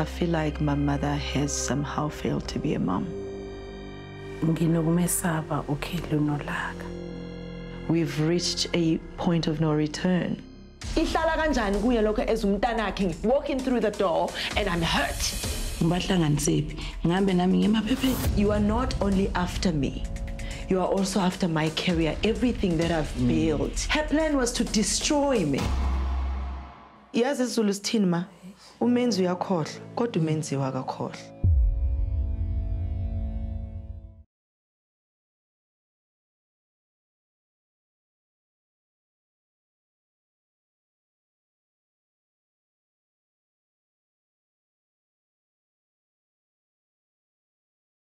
I feel like my mother has somehow failed to be a mom. nginokumesaba ukhedlu nolaka We've reached a point of no return. ihlala kanjani kuye lokho as umntanakhe walking through the door and i'm hurt ngibahlanganisephi ngihambe nami ngemaphepheni You are not only after me, you are also after my career, everything that I've mm. built. Her plan was to destroy me. Yazi isiZulu sithini ma? Umenzi uyakhohlwa, kodwa umenziwa akakhohlwa.